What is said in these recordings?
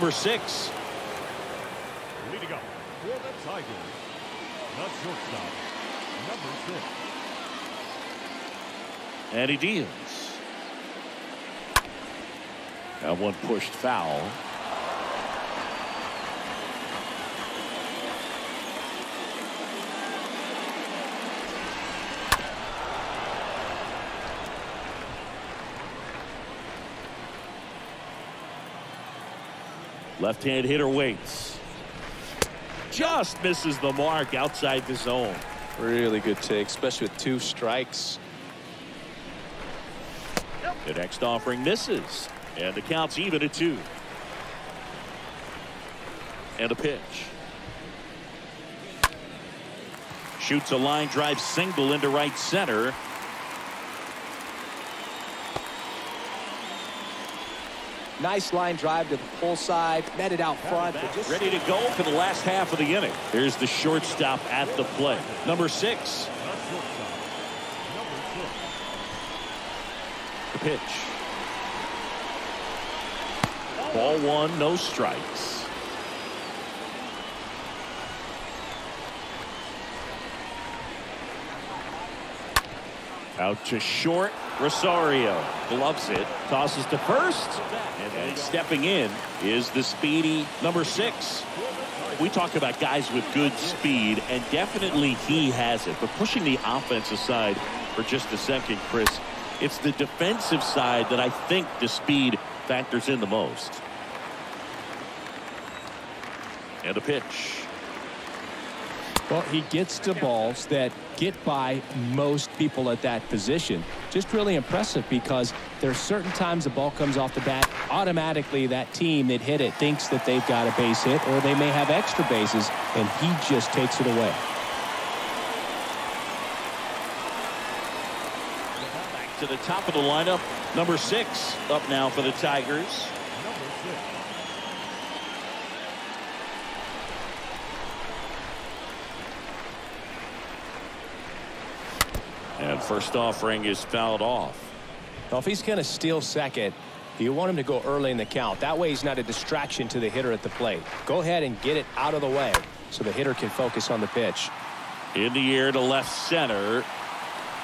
going to be number six. Leading up for the Tigers, the shortstop, number six. And he deals. That one pushed foul. Left-hand hitter waits. Just misses the mark outside the zone. Really good take, especially with two strikes. The next offering misses. And the count's even at two. And a pitch. Shoots a line drive single into right center. Nice line drive to the pull side, met it out front. Ready to go for the last half of the inning. Here's the shortstop at the play. Number six. The pitch. Ball one, no strikes. Out to short. Rosario gloves it, tosses to first, and then stepping in is the speedy number six. We talk about guys with good speed, and definitely he has it. But pushing the offense aside for just a second, Chris, it's the defensive side that I think the speed factors in the most. And a pitch. Well, he gets to balls that get by most people at that position. Just really impressive because there's certain times the ball comes off the bat, automatically that team that hit it thinks that they've got a base hit or they may have extra bases, and he just takes it away. Back to the top of the lineup. Number six up now for the Tigers. Number six. And first offering is fouled off. Now, if he's going to steal second, you want him to go early in the count. That way he's not a distraction to the hitter at the plate. Go ahead and get it out of the way so the hitter can focus on the pitch. In the air to left center.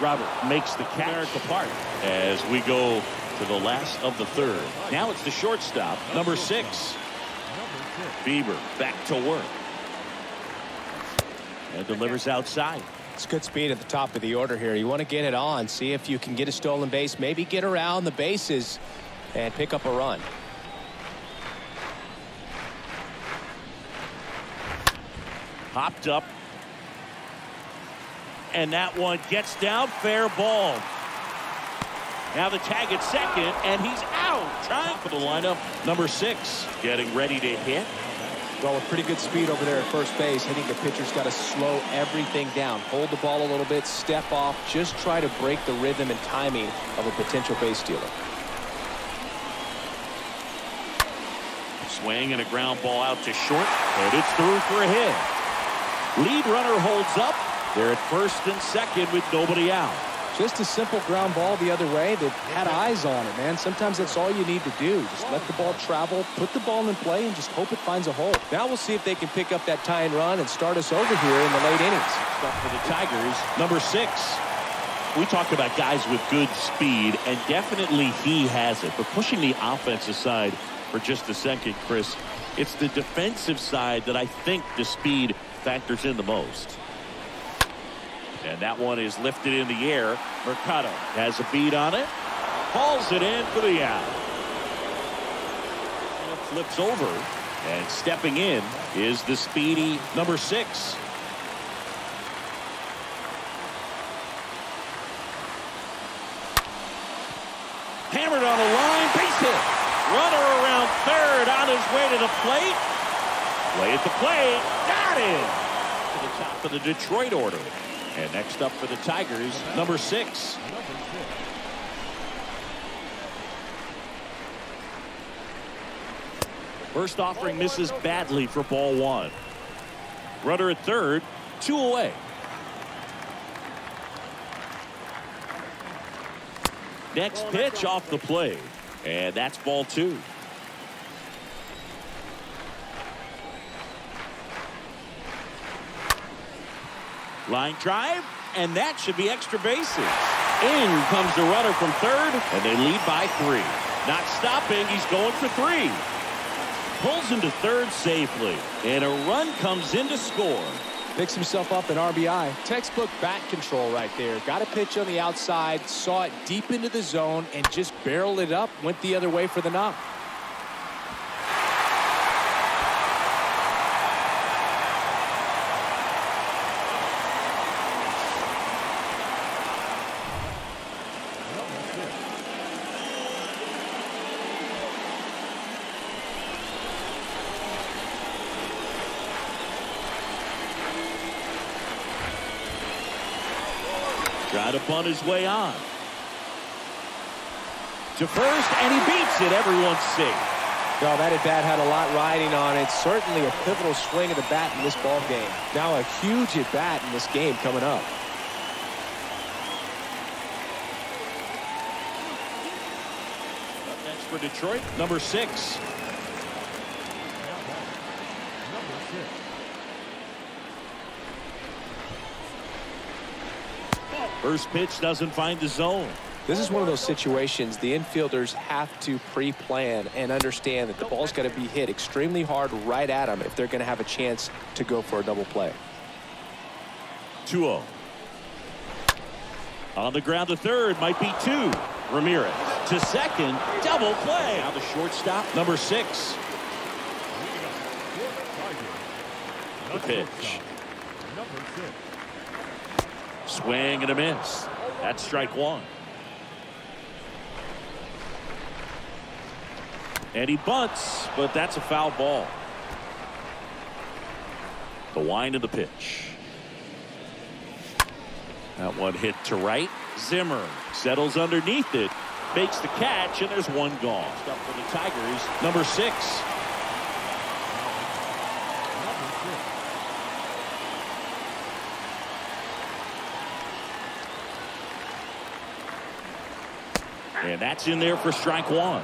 Robert makes the catch. Comerica Park as we go to the last of the third. Now it's the shortstop. Number six. Bieber back to work. And delivers outside. It's good speed at the top of the order here. You want to get it on, see if you can get a stolen base, maybe get around the bases and pick up a run. Hopped up. And that one gets down. Fair ball. Now the tag at second, and he's out. Trying for the lineup. Number six. Getting ready to hit. Well, with pretty good speed over there at first base, Hitting the pitcher's got to slow everything down. Hold the ball a little bit, step off, just try to break the rhythm and timing of a potential base stealer. Swing and a ground ball out to short. And it's through for a hit. Lead runner holds up. They're at first and second with nobody out. Just a simple ground ball the other way that had eyes on it, man. Sometimes that's all you need to do. Just let the ball travel, put the ball in play, and just hope it finds a hole. Now we'll see if they can pick up that tying run and start us over here in the late innings. For the Tigers, number six. We talked about guys with good speed, and definitely he has it. But pushing the offense aside for just a second, Chris, it's the defensive side that I think the speed factors in the most. And that one is lifted in the air. Mercado has a beat on it. Hauls it in for the out. Flips over. And stepping in is the speedy number six. Hammered on a line. Base hit. Runner around third on his way to the plate. Play at the plate. Got it. To the top of the Detroit order. And next up for the Tigers, number six. First offering misses badly for ball one. Runner at third, two away. Next pitch off the plate. And that's ball two. Line drive, and that should be extra bases. In comes the runner from third, and they lead by three. Not stopping, he's going for three. Pulls into third safely, and a run comes in to score. Picks himself up an RBI. Textbook bat control right there. Got a pitch on the outside, saw it deep into the zone, and just barreled it up. Went the other way for the knock. Try to bunt his way on. To first, and he beats it. Everyone's safe. No, that at bat had a lot riding on it. Certainly a pivotal swing of the bat in this ball game. Now a huge at bat in this game coming up. Up next for Detroit, number six. First pitch doesn't find the zone. This is one of those situations the infielders have to pre-plan and understand that the ball's got to be hit extremely hard right at them if they're going to have a chance to go for a double play. 2-0. On the ground to third might be two. Ramirez to second. Double play. Now the shortstop, number six. The pitch. Number six. Swing and a miss. That's strike one. And he bunts, but that's a foul ball. The wind of the pitch. That one hit to right. Zimmer settles underneath it. Makes the catch, and there's one gone. For the Tigers, number six. And that's in there for strike one.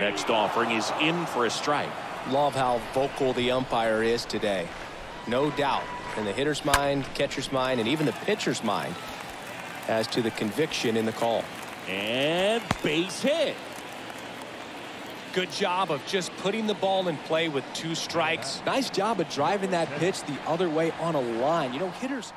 Next offering is in for a strike. Love how vocal the umpire is today. No doubt in the hitter's mind, catcher's mind, and even the pitcher's mind as to the conviction in the call. And base hit. Good job of just putting the ball in play with two strikes. Nice job of driving that pitch the other way on a line. You know, hitters